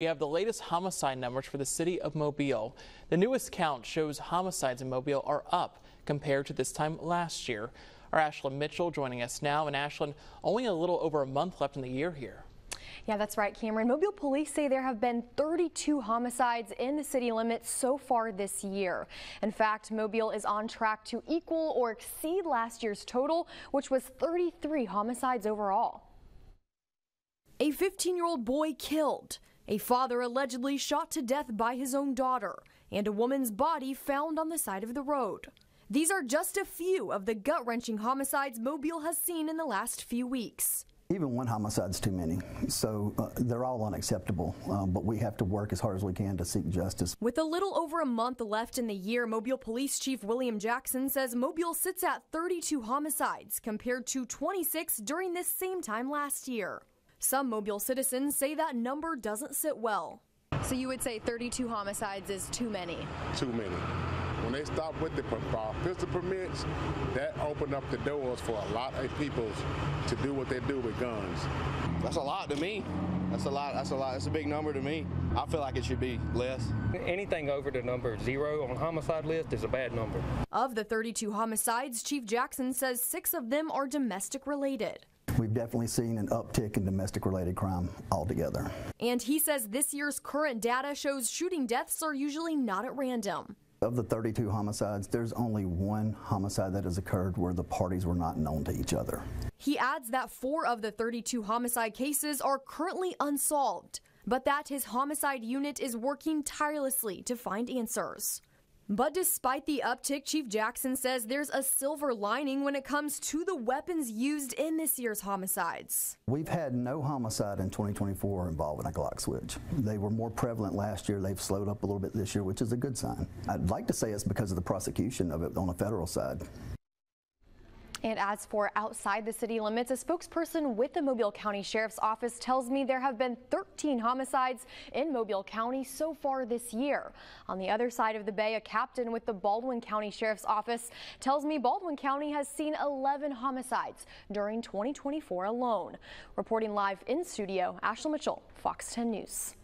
We have the latest homicide numbers for the city of Mobile. The newest count shows homicides in Mobile are up compared to this time last year. Our Ashlyn Mitchell joining us now. And Ashlyn, only a little over a month left in the year here. Yeah, that's right, Cameron. Mobile police say there have been 32 homicides in the city limits so far this year. In fact, Mobile is on track to equal or exceed last year's total, which was 33 homicides overall. A 15-year-old boy killed, a father allegedly shot to death by his own daughter, and a woman's body found on the side of the road. These are just a few of the gut wrenching homicides Mobile has seen in the last few weeks. Even one homicide is too many, so uh, they're all unacceptable, um, but we have to work as hard as we can to seek justice. With a little over a month left in the year, Mobile Police Chief William Jackson says Mobile sits at 32 homicides compared to 26 during this same time last year. Some Mobile citizens say that number doesn't sit well. So you would say 32 homicides is too many? Too many. When they stopped with the uh, pistol permits, that opened up the doors for a lot of people to do what they do with guns. That's a lot to me. That's a lot. That's a lot. That's a big number to me. I feel like it should be less. Anything over the number zero on homicide list is a bad number. Of the 32 homicides, Chief Jackson says six of them are domestic related. We've definitely seen an uptick in domestic related crime altogether. And he says this year's current data shows shooting deaths are usually not at random. Of the 32 homicides, there's only one homicide that has occurred where the parties were not known to each other. He adds that four of the 32 homicide cases are currently unsolved, but that his homicide unit is working tirelessly to find answers. But despite the uptick, Chief Jackson says there's a silver lining when it comes to the weapons used in this year's homicides. We've had no homicide in 2024 involving a Glock switch. They were more prevalent last year. They've slowed up a little bit this year, which is a good sign. I'd like to say it's because of the prosecution of it on the federal side. And as for outside the city limits, a spokesperson with the Mobile County Sheriff's Office tells me there have been 13 homicides in Mobile County so far this year. On the other side of the bay, a captain with the Baldwin County Sheriff's Office tells me Baldwin County has seen 11 homicides during 2024 alone. Reporting live in studio, Ashlyn Mitchell, Fox 10 News.